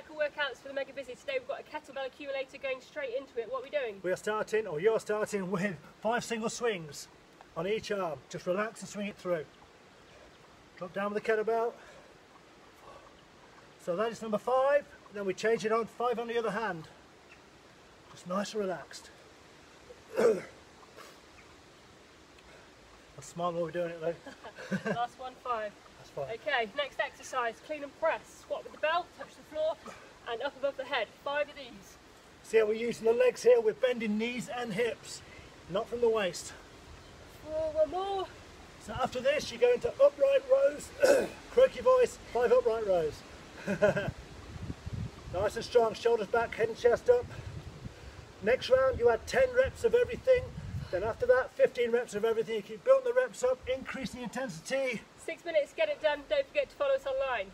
Micro workouts for the Mega Busy. Today we've got a kettlebell accumulator going straight into it. What are we doing? We are starting, or you're starting with five single swings on each arm. Just relax and swing it through. Drop down with the kettlebell. So that is number five. Then we change it on five on the other hand. Just nice and relaxed. That's smile while we're doing it though. Last one, five. That's. Okay, next exercise, clean and press. Squat with the belt, touch the floor, and up above the head. Five of these. See how we're using the legs here? We're bending knees and hips, not from the waist. Four, one more. So after this, you go into upright rows. Croaky voice, five upright rows. nice and strong, shoulders back, head and chest up. Next round, you add 10 reps of everything. Then after that, 15 reps of everything. You keep building the reps up, increasing the intensity. Six minutes, get it done. Don't forget to follow us online.